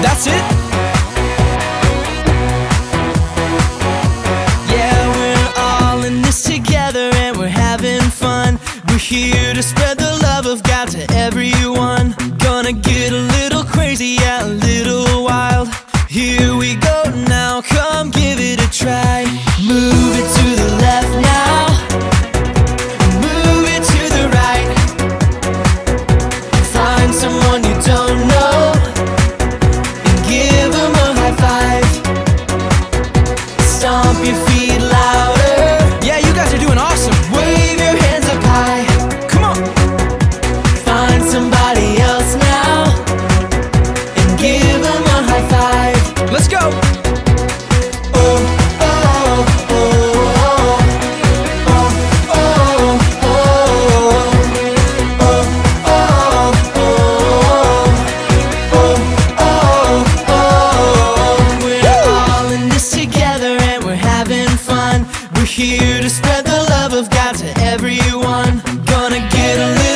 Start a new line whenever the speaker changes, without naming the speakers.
That's it. here to spread the love of God to everyone. Gonna get a little.